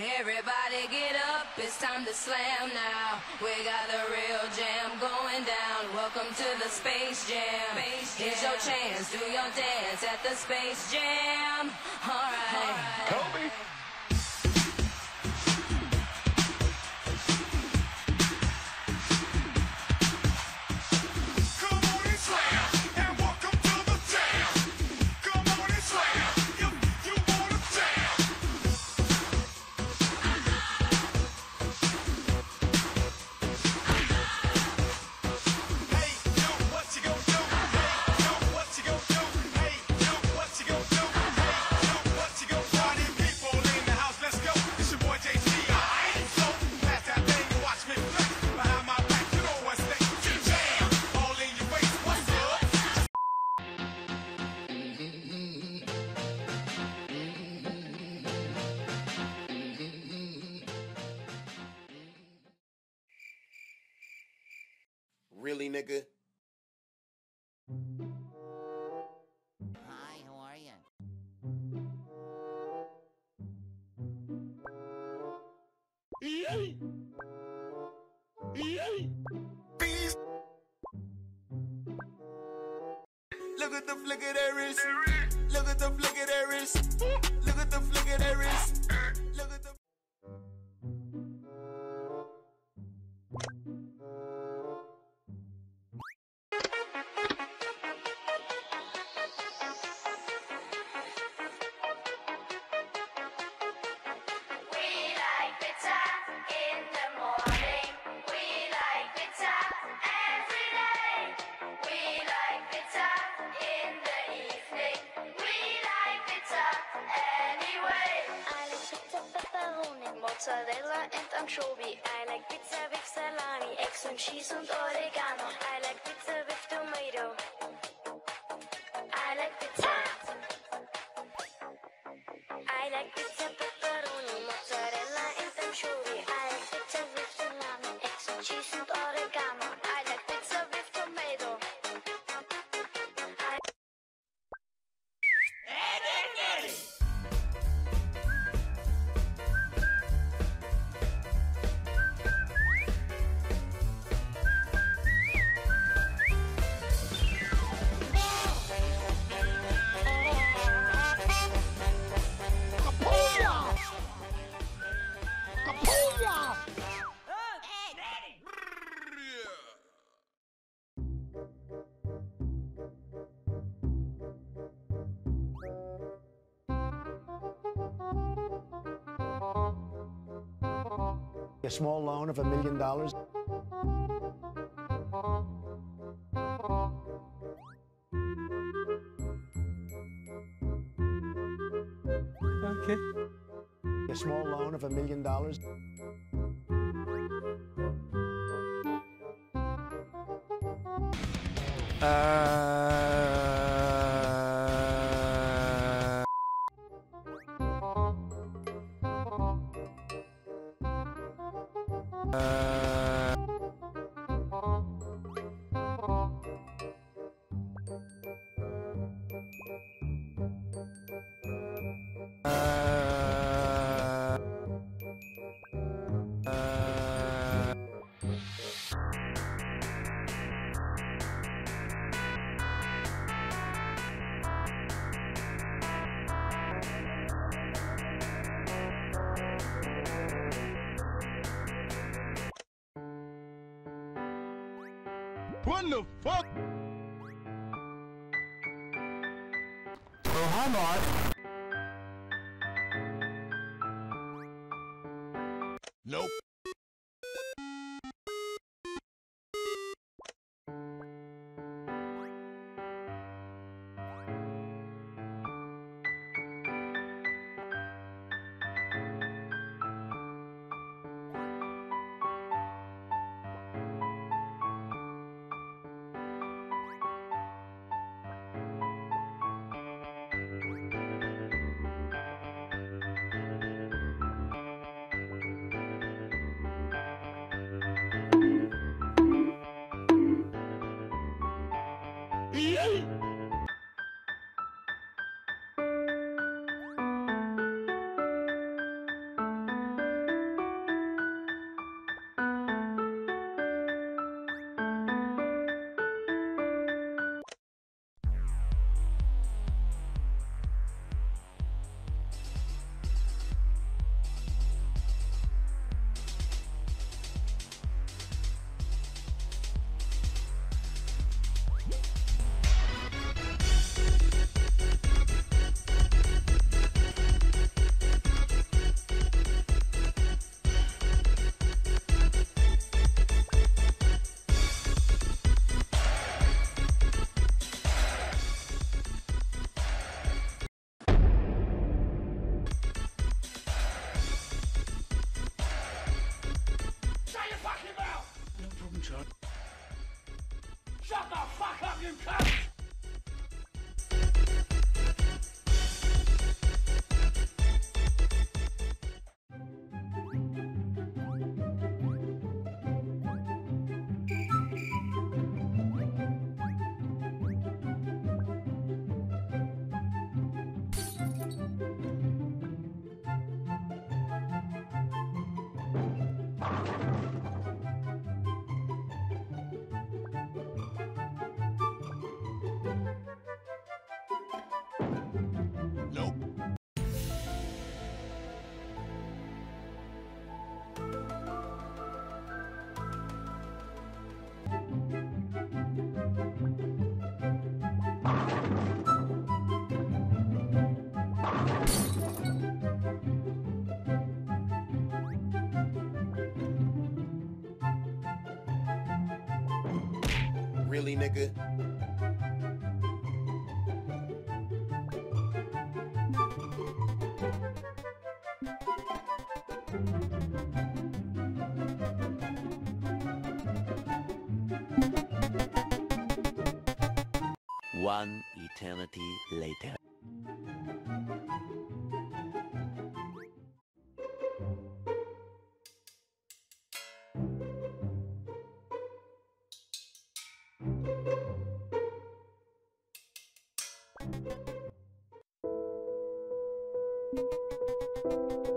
Everybody get up, it's time to slam now. We got the real jam going down. Welcome to the Space Jam. Here's your chance, do your dance at the Space Jam. Alright. Kobe. Come Really, nigga? Hi, how are you? Beast. Look at the flick of their wrist. Mozzarella and anchovy. I like pizza with salami, eggs and cheese and oregano. I like pizza with tomato. I like pizza. A small loan of a million dollars. Okay. A small loan of a million dollars. Uh. Uh. What the fuck? Oh, hi, Mark. Fuck up, you cunt! Nigga? One eternity later. you